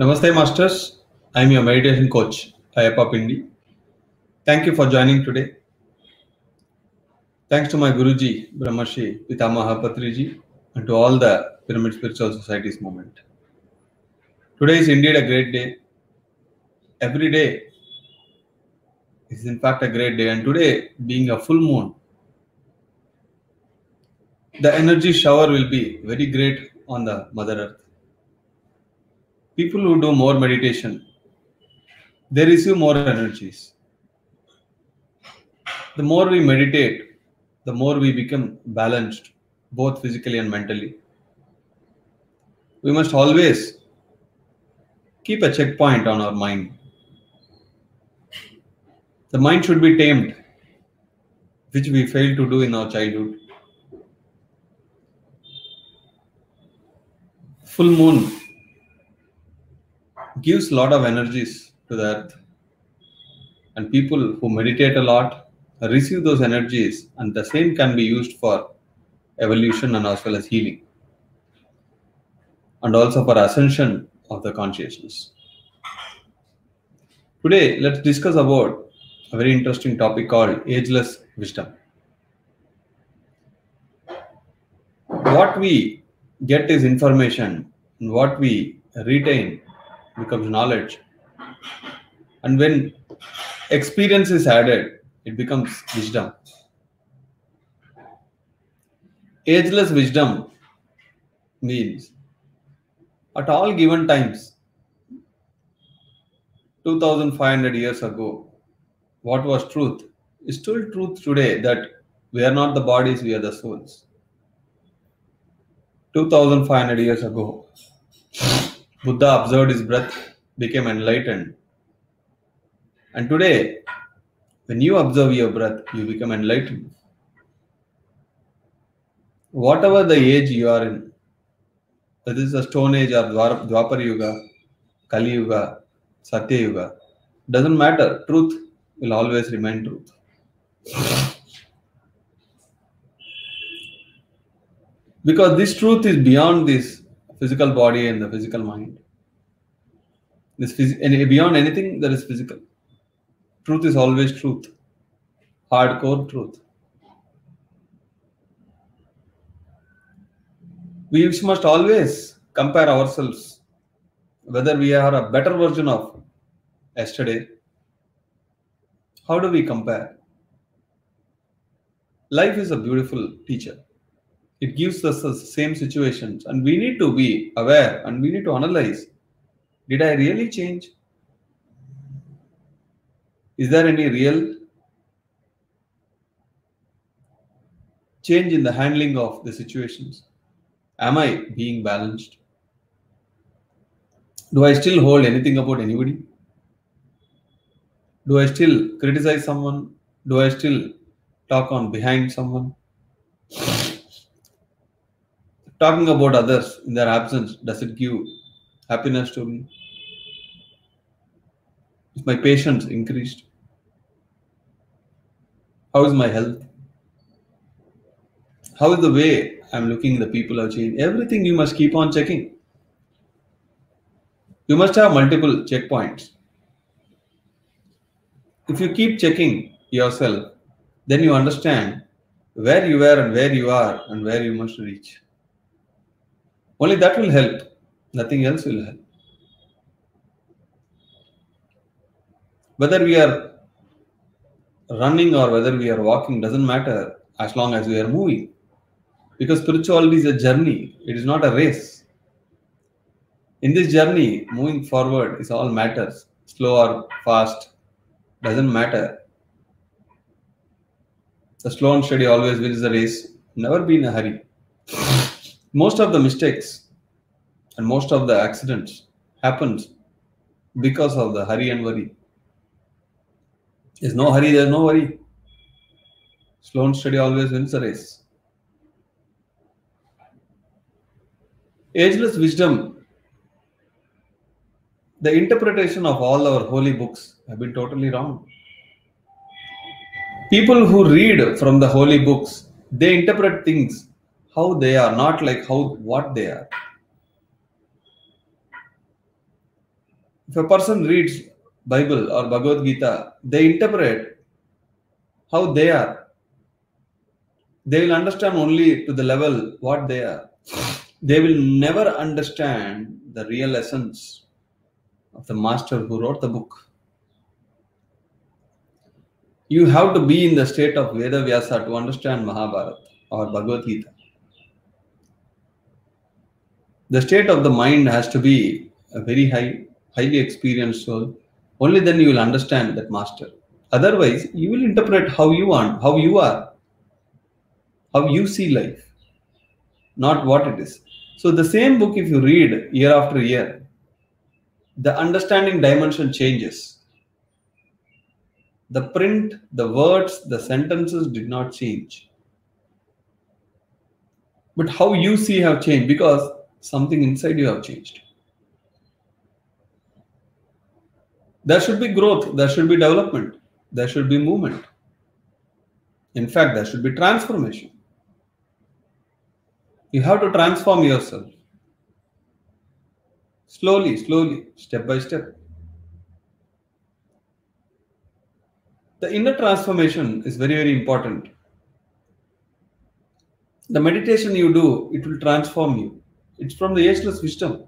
Namaste, Masters. I'm your meditation coach, Ayyappa Pindi. Thank you for joining today. Thanks to my Guruji, Brahmarshi Pitamaha Patriji, and to all the Pyramid Spiritual Societies movement. Today is indeed a great day. Every day is, in fact, a great day, and today, being a full moon, the energy shower will be very great on the Mother Earth. People who do more meditation, they receive more energies. The more we meditate, the more we become balanced, both physically and mentally. We must always keep a checkpoint on our mind. The mind should be tamed, which we failed to do in our childhood. Full moon gives a lot of energies to the earth. And people who meditate a lot receive those energies, and the same can be used for evolution and as well as healing, and also for ascension of the consciousness. Today, let's discuss about a very interesting topic called ageless wisdom. What we get is information, and what we retain becomes knowledge. And when experience is added, it becomes wisdom. Ageless wisdom means at all given times, 2500 years ago, what was truth is still truth today that we are not the bodies, we are the souls. 2500 years ago, Buddha observed his breath, became enlightened. And today, when you observe your breath, you become enlightened. Whatever the age you are in, whether it's a Stone Age or Dwapar Yuga, Kali Yuga, Satya Yuga, doesn't matter. Truth will always remain truth. Because this truth is beyond this physical body and the physical mind. This phys- beyond anything that is physical. Truth is always truth. Hardcore truth. We must always compare ourselves whether we are a better version of yesterday. How do we compare? Life is a beautiful teacher it gives us the same situations. And we need to be aware and we need to analyze did i really change? Is there any real change in the handling of the situations? Am i being balanced? Do i still hold anything about anybody? Do i still criticize someone? Do i still talk on behind someone talking about others in their absence does it give happiness to me? Is my patience increased? How is my health? How is the way i'm looking the people have changed? Everything you must keep on checking. You must have multiple checkpoints. If you keep checking yourself then you understand where you were and where you are and where you must reach only that will help. Nothing else will help. Whether we are running or whether we are walking doesn't matter as long as we are moving. Because spirituality is a journey, it is not a race. In this journey, moving forward is all matters. Slow or fast doesn't matter. The slow and steady always wins the race. Never be in a hurry most of the mistakes and most of the accidents happens because of the hurry and worry. There's no hurry there's no worry. Slow and steady always wins the race. Ageless wisdom. The interpretation of all our holy books have been totally wrong. People who read from the holy books they interpret things how they are, not like how what they are. if a person reads Bible or Bhagavad Gita, they interpret how they are. They will understand only to the level what they are. They will never understand the real essence of the master who wrote the book. You have to be in the state of Veda Vyasa to understand Mahabharata or Bhagavad Gita. The state of the mind has to be a very high, highly experienced soul. Only then you will understand that master. Otherwise, you will interpret how you want, how you are, how you see life, not what it is. So the same book, if you read year after year, the understanding dimension changes. The print, the words, the sentences did not change. But how you see have changed because something inside you have changed. There should be growth, there should be development, there should be movement. In fact, there should be transformation. You have to transform yourself. Slowly, slowly, step by step. The inner transformation is very, very important. The meditation you do, it will transform you. It's from the ageless wisdom.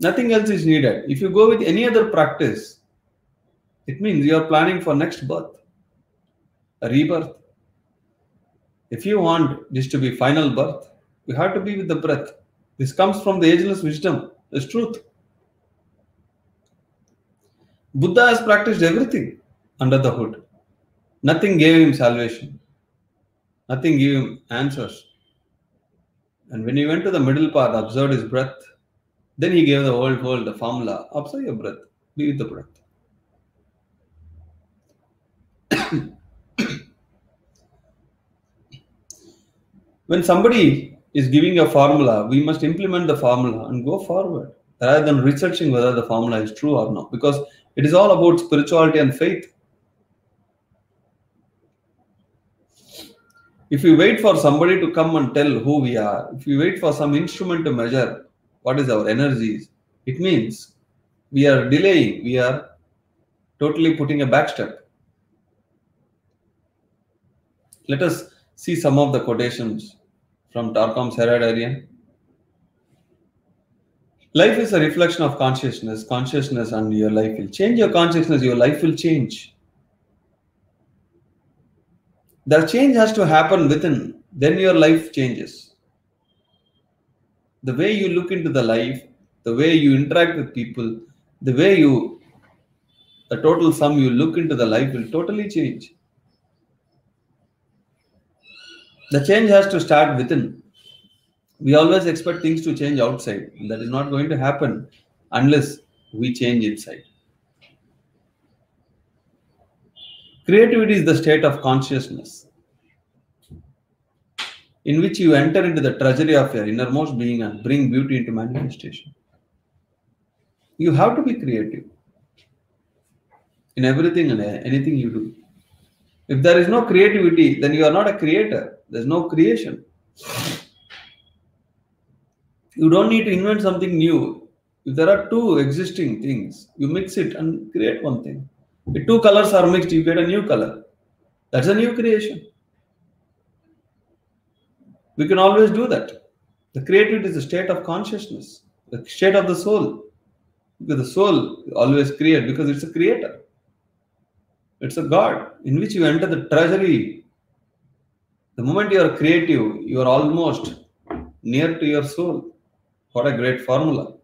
Nothing else is needed. If you go with any other practice, it means you are planning for next birth, a rebirth. If you want this to be final birth, you have to be with the breath. This comes from the ageless wisdom, this truth. Buddha has practiced everything under the hood. Nothing gave him salvation. Nothing gave him answers. And when he went to the middle path, observed his breath, then he gave the whole world the formula observe your breath, with the breath. when somebody is giving a formula, we must implement the formula and go forward rather than researching whether the formula is true or not because it is all about spirituality and faith. If we wait for somebody to come and tell who we are, if we wait for some instrument to measure what is our energies, it means we are delaying, we are totally putting a back step. Let us see some of the quotations from Torkom Saraydarian. Life is a reflection of consciousness. Consciousness and your life will change your consciousness, your life will change. The change has to happen within, then your life changes. The way you look into the life, the way you interact with people, the way you, the total sum you look into the life will totally change. The change has to start within. We always expect things to change outside. That is not going to happen unless we change inside. Creativity is the state of consciousness in which you enter into the treasury of your innermost being and bring beauty into manifestation. You have to be creative in everything and anything you do. If there is no creativity, then you are not a creator. There's no creation. You don't need to invent something new. If there are two existing things, you mix it and create one thing. If two colors are mixed, you get a new color. That's a new creation. We can always do that. The creativity is a state of consciousness, the state of the soul. Because the soul always creates because it's a creator. It's a God in which you enter the treasury. The moment you are creative, you are almost near to your soul. What a great formula.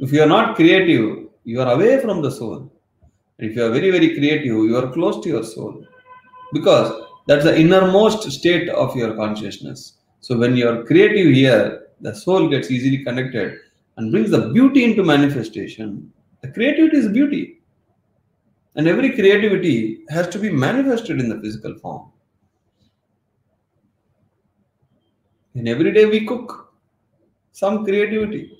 If you are not creative, you are away from the soul. If you are very, very creative, you are close to your soul. Because that's the innermost state of your consciousness. So when you are creative here, the soul gets easily connected and brings the beauty into manifestation. The creativity is beauty. And every creativity has to be manifested in the physical form. And every day we cook, some creativity.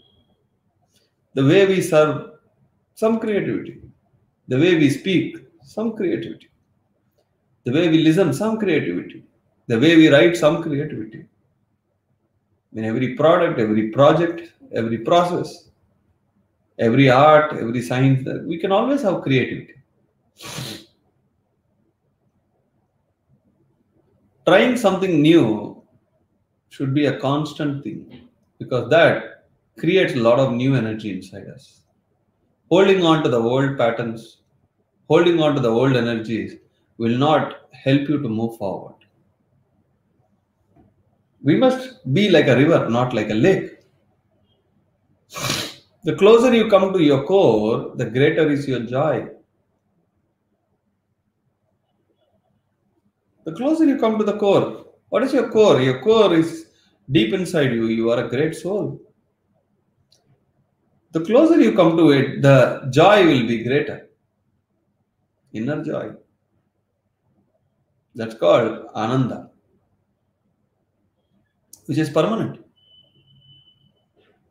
The way we serve, some creativity. The way we speak, some creativity. The way we listen, some creativity. The way we write, some creativity. In every product, every project, every process, every art, every science, we can always have creativity. Trying something new should be a constant thing because that creates a lot of new energy inside us. Holding on to the old patterns, holding on to the old energies will not help you to move forward. We must be like a river, not like a lake. The closer you come to your core, the greater is your joy. The closer you come to the core, what is your core? Your core is deep inside you. You are a great soul. The closer you come to it, the joy will be greater. Inner joy. That's called Ananda, which is permanent.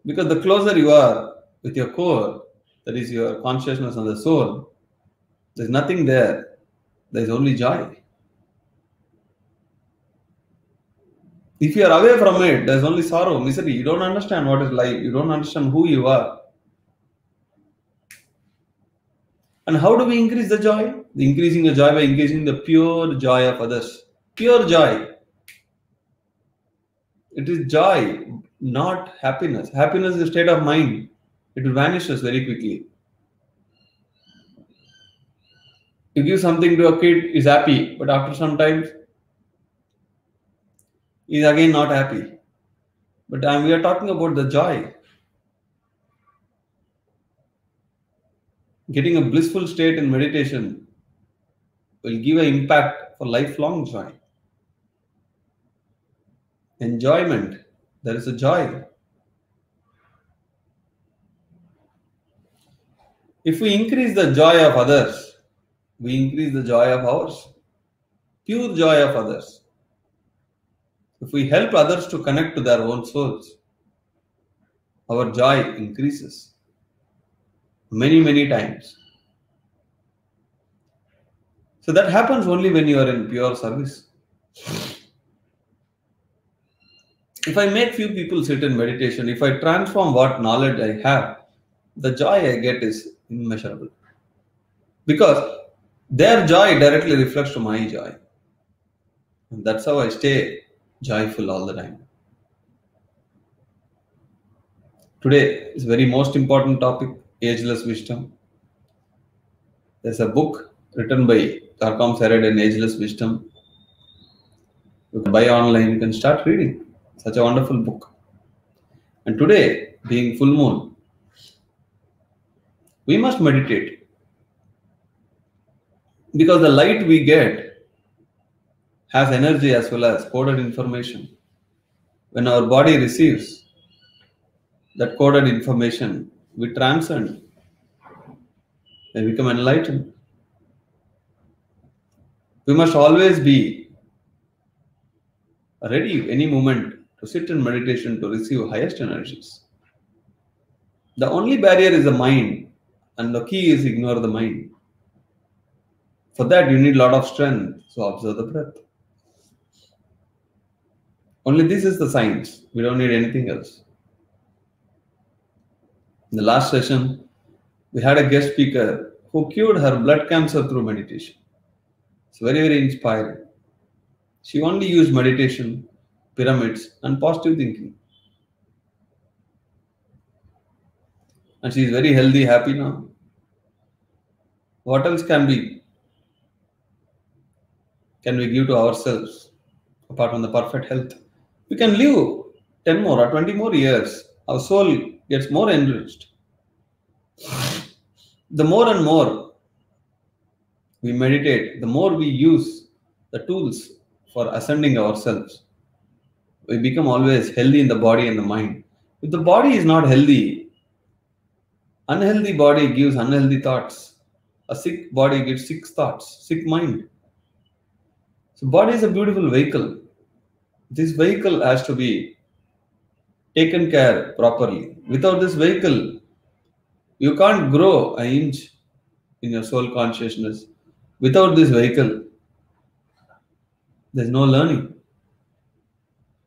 Because the closer you are with your core, that is your consciousness and the soul, there's nothing there. There's only joy. If you are away from it, there's only sorrow, misery. You don't understand what is life. You don't understand who you are. And how do we increase the joy? Increasing the joy by increasing the pure joy of others. Pure joy. It is joy, not happiness. Happiness is a state of mind it vanishes very quickly. You give something to a kid, is happy, but after some time, is again not happy. But um, we are talking about the joy. Getting a blissful state in meditation will give an impact for lifelong joy. Enjoyment, there is a joy. If we increase the joy of others, we increase the joy of ours. Pure joy of others. If we help others to connect to their own souls, our joy increases many, many times. So that happens only when you are in pure service. If I make few people sit in meditation, if I transform what knowledge I have, the joy I get is immeasurable. Because their joy directly reflects to my joy. And that's how I stay joyful all the time. Today is very most important topic, ageless wisdom. There's a book written by Torkom Saraydarian, Ageless Wisdom. You can buy online, you can start reading. Such a wonderful book. And today, being full moon, we must meditate because the light we get has energy as well as coded information. When our body receives that coded information, we transcend and become enlightened. We must always be ready any moment to sit in meditation to receive highest energies. The only barrier is the mind and the key is ignore the mind. For that, you need a lot of strength. So observe the breath. Only this is the science. We don't need anything else. In the last session, we had a guest speaker who cured her blood cancer through meditation. It's very, very inspiring. She only used meditation, pyramids, and positive thinking. and she is very healthy, happy now. What else can we can we give to ourselves apart from the perfect health? We can live 10 more or 20 more years. Our soul gets more enriched. The more and more we meditate, the more we use the tools for ascending ourselves. We become always healthy in the body and the mind. If the body is not healthy, Unhealthy body gives unhealthy thoughts. A sick body gives sick thoughts, sick mind. So body is a beautiful vehicle. This vehicle has to be taken care properly. Without this vehicle, you can't grow an inch in your soul consciousness. Without this vehicle, there's no learning.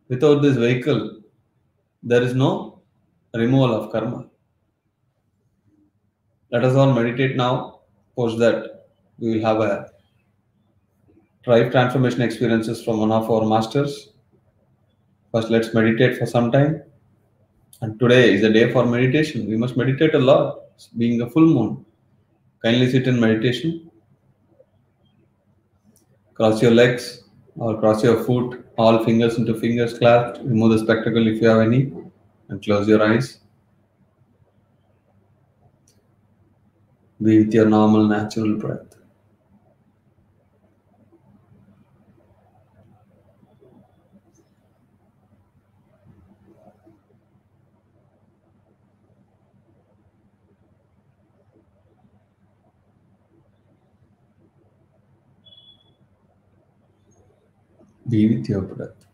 Without this vehicle, there is no removal of karma. Let us all meditate now. Post that, we will have a drive transformation experiences from one of our masters. First, let's meditate for some time. And today is a day for meditation. We must meditate a lot, being a full moon. Kindly sit in meditation. Cross your legs or cross your foot, all fingers into fingers clasped. Remove the spectacle if you have any, and close your eyes. Be with your normal, natural breath. Your breath.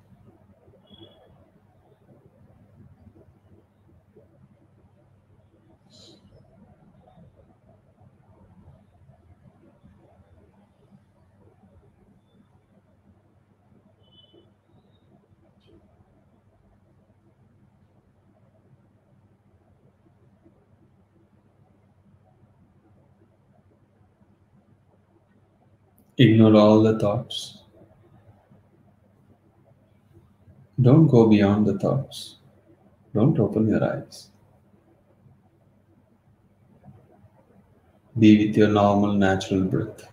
Ignore all the thoughts. Don't go beyond the thoughts. Don't open your eyes. Be with your normal, natural breath.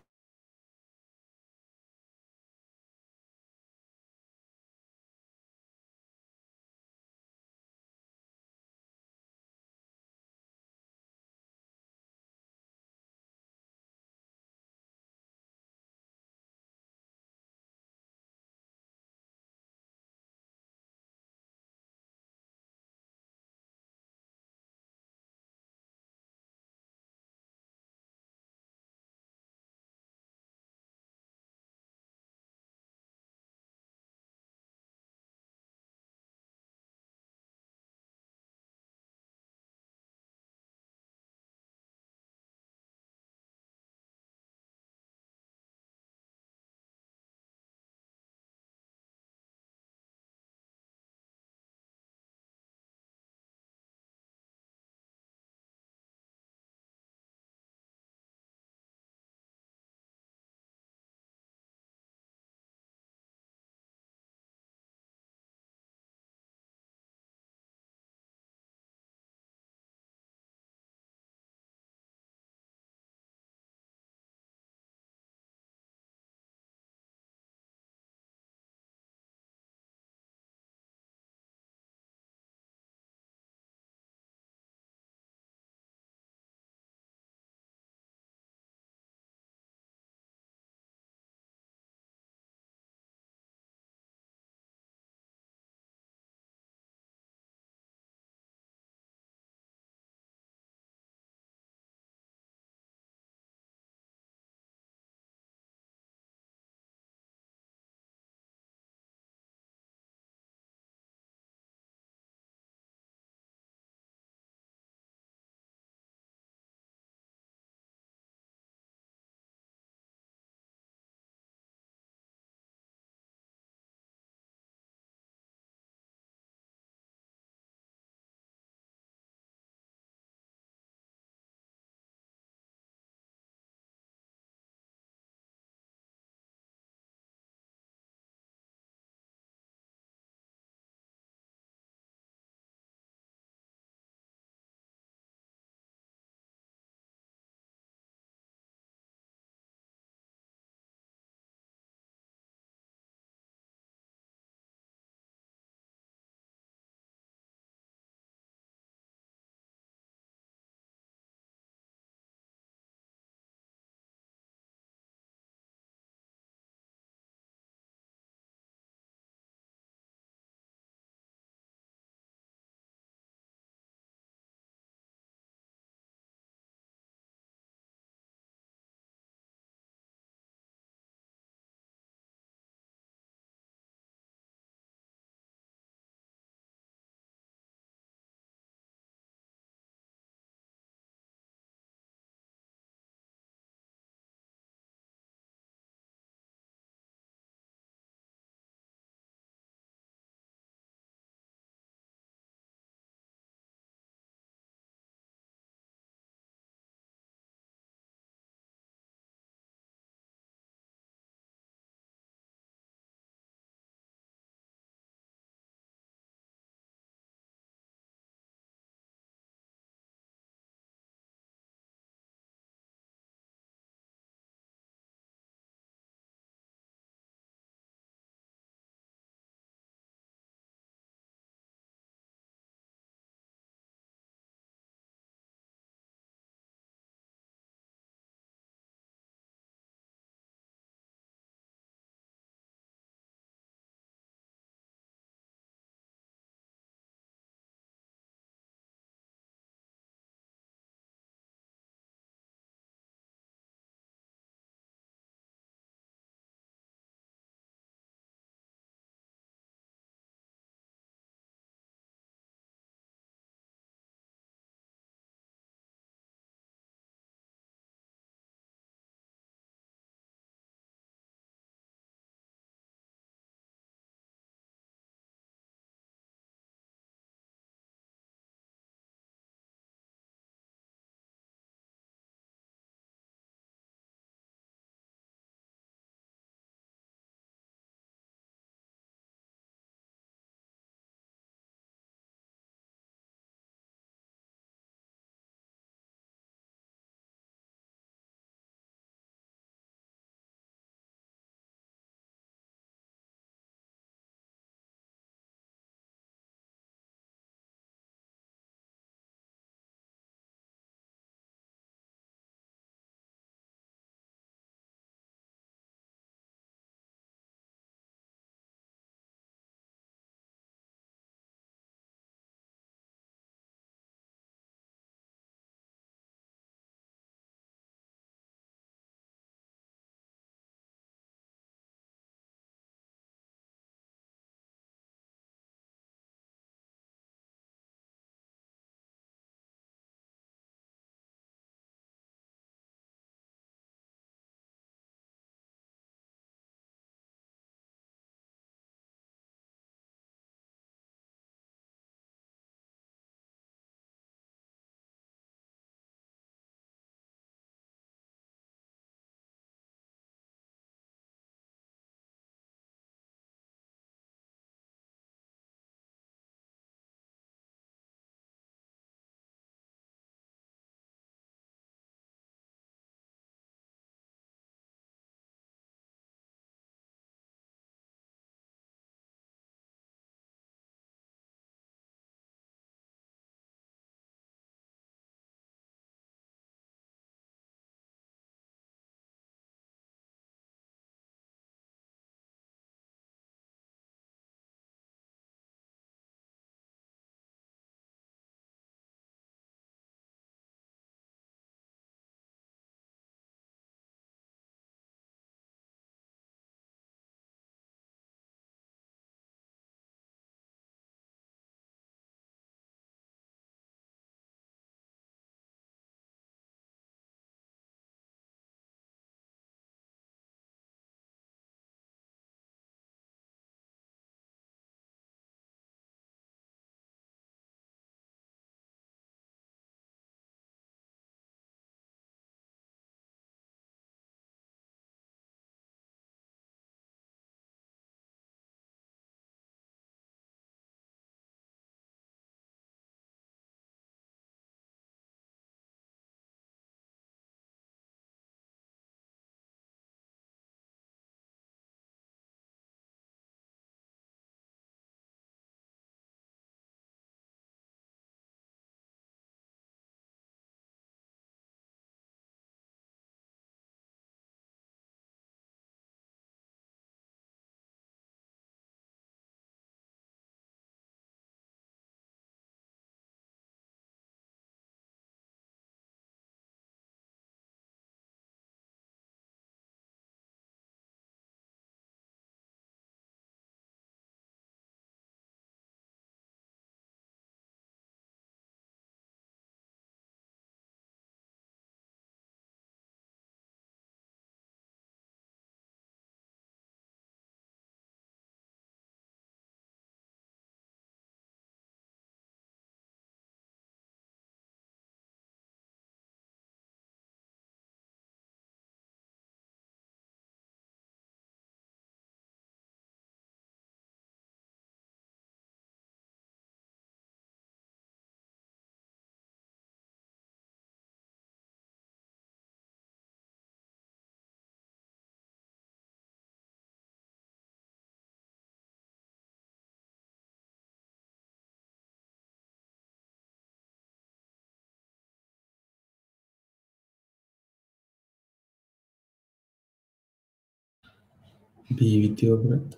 Be with your breath.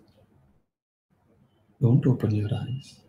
Don't open your eyes.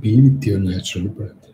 Be with your natural breath.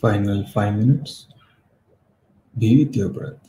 Final five minutes. Be with your breath.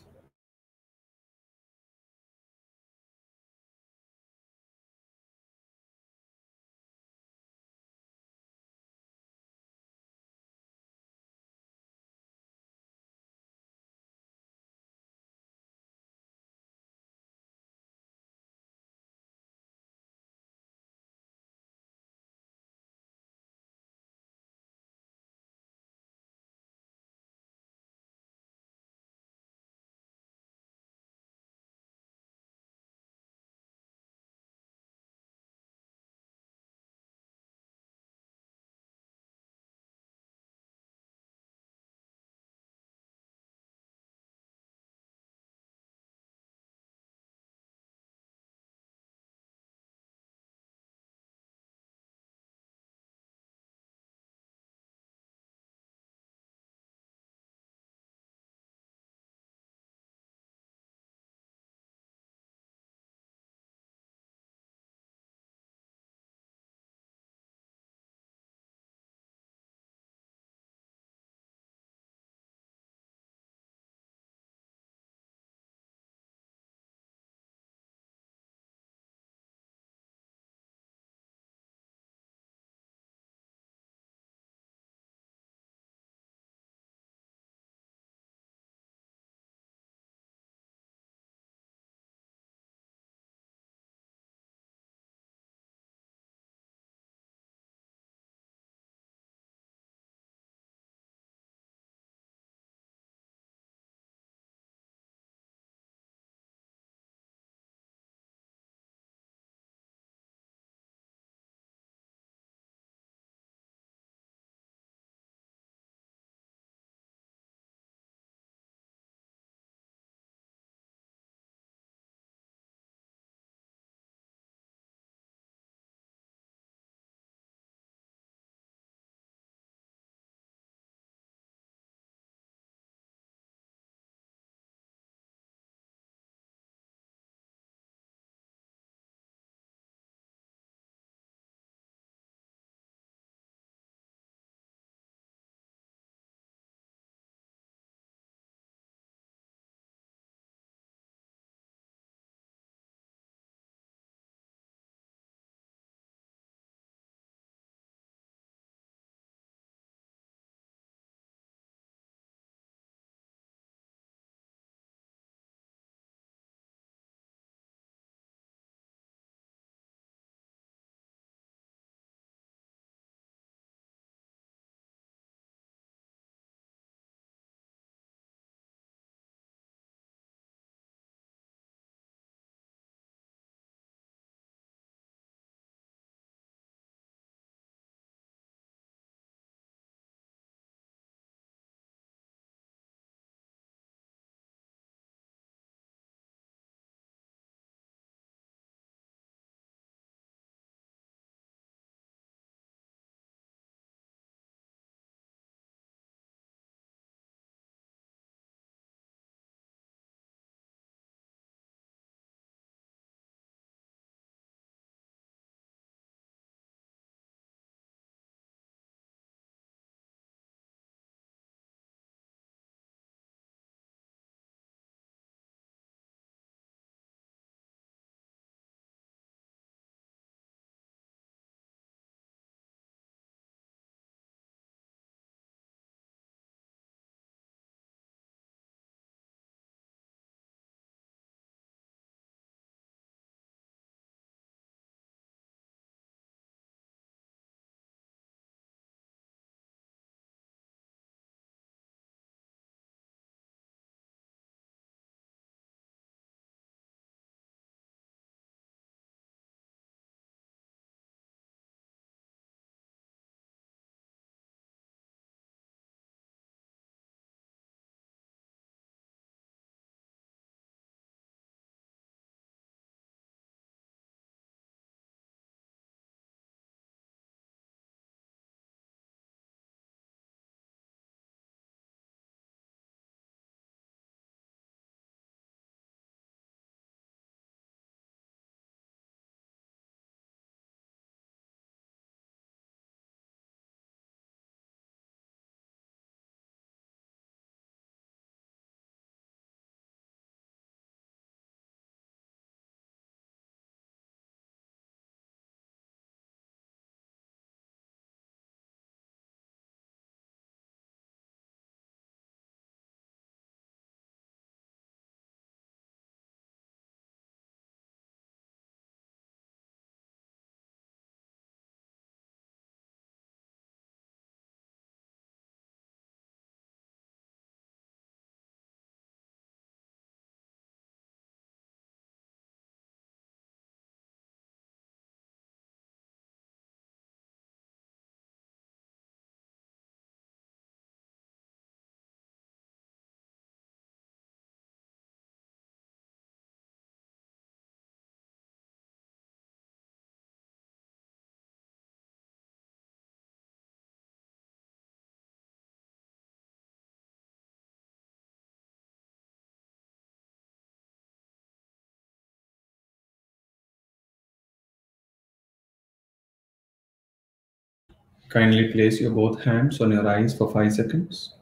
Kindly place your both hands on your eyes for five seconds.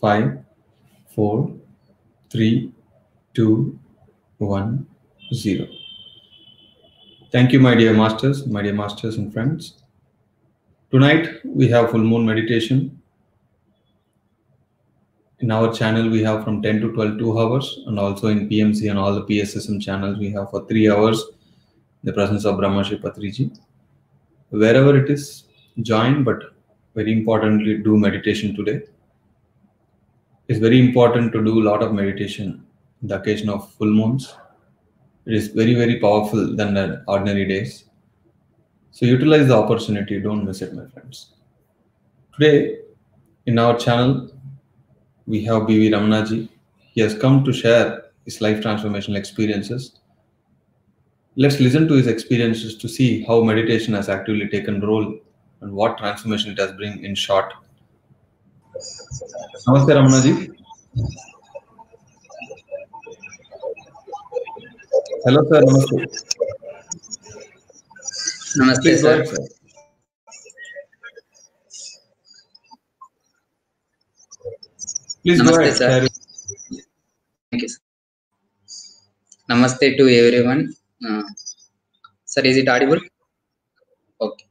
Five, four, three, two, one, zero. Thank you, my dear masters, my dear masters and friends. Tonight we have full moon meditation. In our channel, we have from 10 to 12, two hours, and also in PMC and all the PSSM channels, we have for three hours the presence of Brahmarshi Patriji. Wherever it is, join, but very importantly, do meditation today. It's very important to do a lot of meditation in the occasion of full moons. It is very, very powerful than the ordinary days. So utilize the opportunity, don't miss it, my friends. Today, in our channel, we have BV Ramanaji. He has come to share his life transformational experiences. Let's listen to his experiences to see how meditation has actively taken role and what transformation it has bring in short. Namaste Ramanaji. Hello sir, namaste. Namaste, Please sir. ahead, sir. Please go Namaste, ahead. sir. Thank you. Sir. Namaste to everyone. Uh, sir, is it audible? Okay.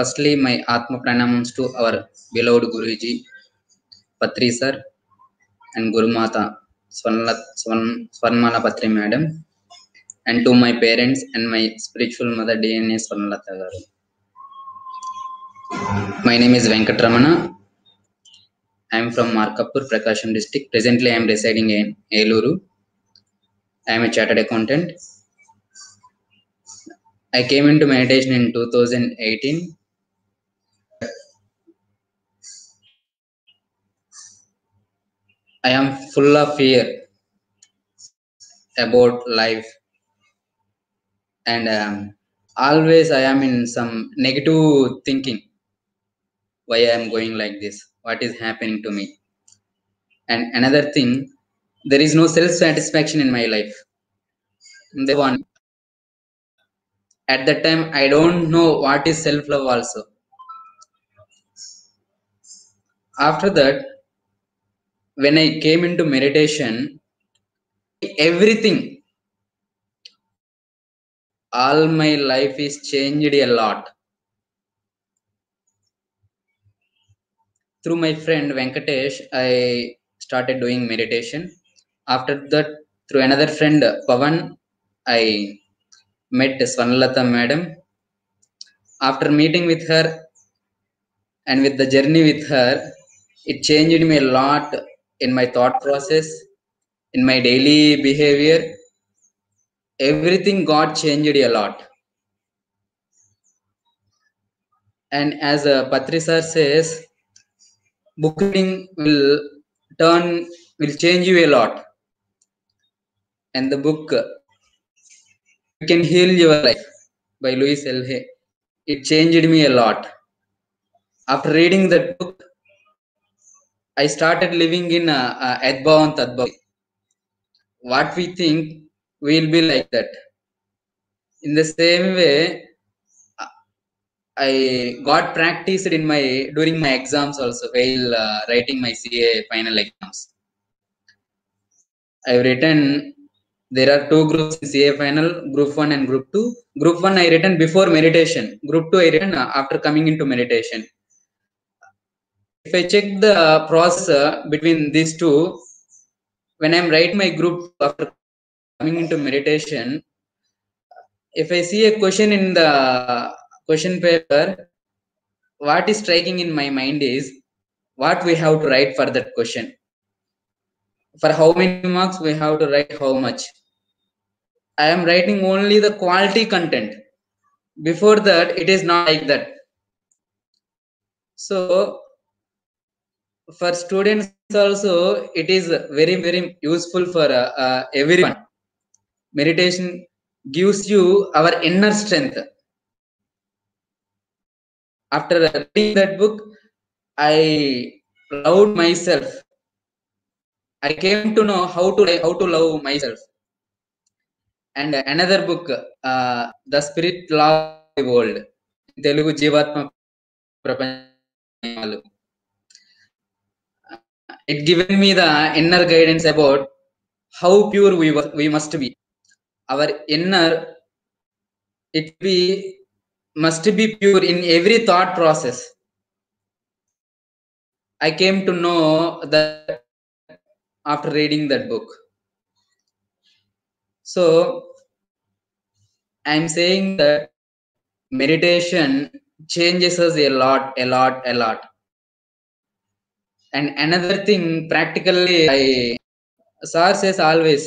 Firstly, my Atma pranams to our beloved Guruji, Patri sir, and Guru Mata Swarnala- Swarn- Swarnmala Patri madam, and to my parents and my spiritual mother DNA Swarnalata garu. My name is Venkatramana. I am from Markapur, Prakasham district. Presently, I am residing in Eluru. I am a chartered accountant. I came into meditation in 2018. I am full of fear about life, and um, always I am in some negative thinking. Why I am going like this? What is happening to me? And another thing, there is no self satisfaction in my life. The one at that time, I don't know what is self love also. After that, when I came into meditation, everything, all my life is changed a lot. Through my friend Venkatesh, I started doing meditation. After that, through another friend Pavan, I met Swarnalata madam. After meeting with her and with the journey with her, it changed me a lot in my thought process, in my daily behavior. Everything got changed a lot. And as uh, says, book reading will turn, will change you a lot. And the book, You Can Heal Your Life by Louise L. Hay, it changed me a lot. After reading that book, I started living in uh, uh, Adbhav and Tadbhav. What we think, we'll be like that. In the same way, uh, I got practiced in my during my exams also while uh, writing my CA final exams. I've written there are two groups in CA final, group one and group two. Group one I written before meditation. Group two I written uh, after coming into meditation. If I check the process between these two, when I'm writing my group after coming into meditation, if I see a question in the question paper, what is striking in my mind is what we have to write for that question. For how many marks we have to write how much. I am writing only the quality content. Before that, it is not like that. So, for students also it is very very useful for uh, uh, everyone. Meditation gives you our inner strength. After reading that book i loved myself. I came to know how to how to love myself. And another book uh, the spirit law the world. Telugu jivatma prapanchalu it given me the inner guidance about how pure we wa- we must be. Our inner it be must be pure in every thought process. I came to know that after reading that book. So i'm saying that meditation changes us a lot a lot a lot and another thing practically i sir says always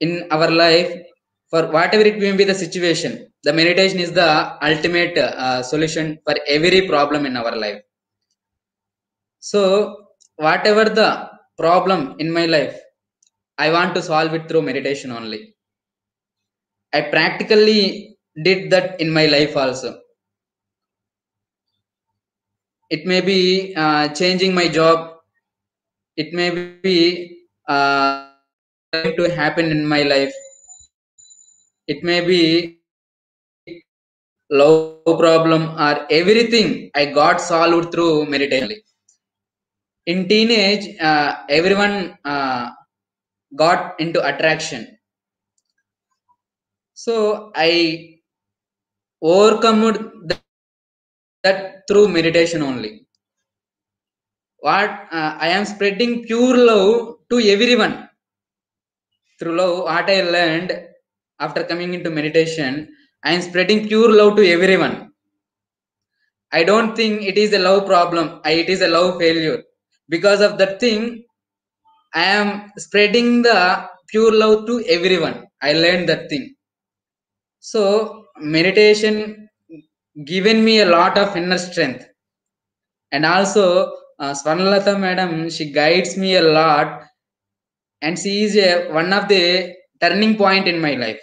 in our life for whatever it may be the situation the meditation is the ultimate uh, solution for every problem in our life. So whatever the problem in my life i want to solve it through meditation only. I practically did that in my life also it may be uh, changing my job. It may be uh, going to happen in my life. It may be low problem or everything i got solved through meditation in teenage uh, everyone uh, got into attraction. So i overcome that through meditation only. What uh, i am spreading pure love to everyone. Through love what i learned after coming into meditation i am spreading pure love to everyone. I don't think it is a love problem I, it is a love failure. Because of that thing i am spreading the pure love to everyone. I learned that thing. So meditation given me a lot of inner strength and also uh, madam she guides me a lot and she is a, one of the turning point in my life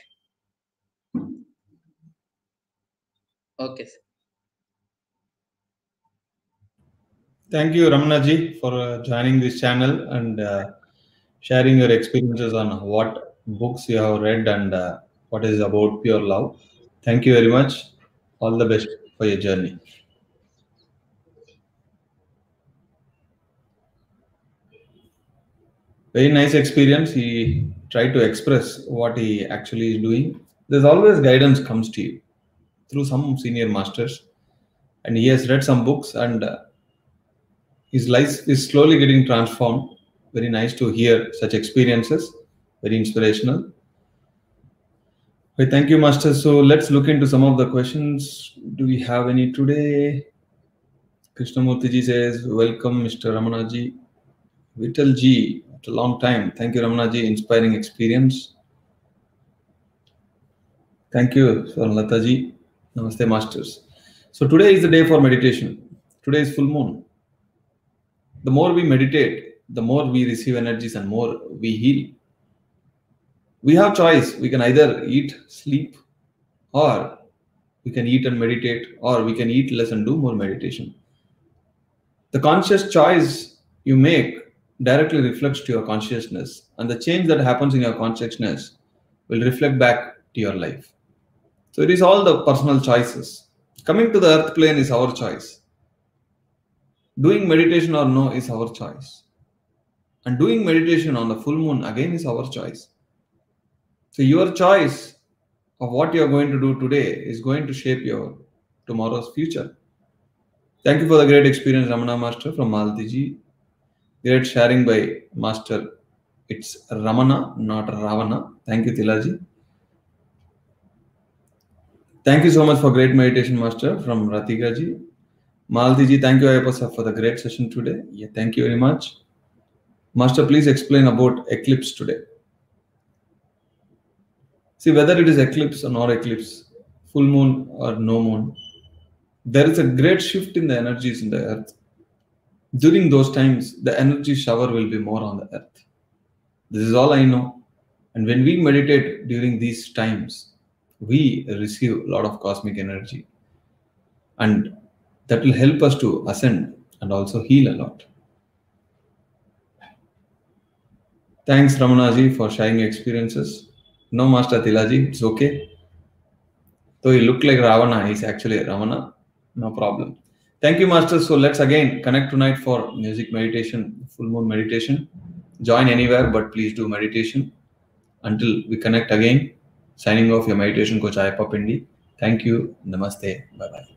okay. Thank you, Ramanaji, for uh, joining this channel and uh, sharing your experiences on what books you have read and uh, what is about pure love. Thank you very much. All the best for your journey. Very nice experience. He tried to express what he actually is doing. There's always guidance comes to you through some senior masters, and he has read some books and uh, his life is slowly getting transformed. Very nice to hear such experiences. Very inspirational. Okay, thank you, Master. So let's look into some of the questions. Do we have any today? Krishnamurti ji says, Welcome, Mr. Ramanaji. Vital ji, after a long time. Thank you, Ramanaji. Inspiring experience. Thank you, Swarnalata ji. Namaste, Masters. So today is the day for meditation. Today is full moon the more we meditate, the more we receive energies and more we heal. We have choice. We can either eat, sleep, or we can eat and meditate, or we can eat less and do more meditation. The conscious choice you make directly reflects to your consciousness, and the change that happens in your consciousness will reflect back to your life. So it is all the personal choices. Coming to the earth plane is our choice doing meditation or no is our choice and doing meditation on the full moon again is our choice so your choice of what you are going to do today is going to shape your tomorrow's future thank you for the great experience ramana master from maltiji great sharing by master it's ramana not ravana thank you tilaji thank you so much for great meditation master from ratika ji thank you, Ayyappa for the great session today. Yeah, thank you very much. Master, please explain about eclipse today. See, whether it is eclipse or not eclipse, full moon or no moon, there is a great shift in the energies in the earth. During those times, the energy shower will be more on the earth. This is all I know. And when we meditate during these times, we receive a lot of cosmic energy. And that will help us to ascend and also heal a lot. Thanks, Ramanaji, for sharing experiences. No, Master Tilaji, it's okay. So he looked like Ravana. He's actually Ravana. No problem. Thank you, Master. So let's again connect tonight for music meditation, full moon meditation. Join anywhere, but please do meditation. Until we connect again, signing off your meditation coach Ayappa Pindi. Thank you. Namaste. Bye bye.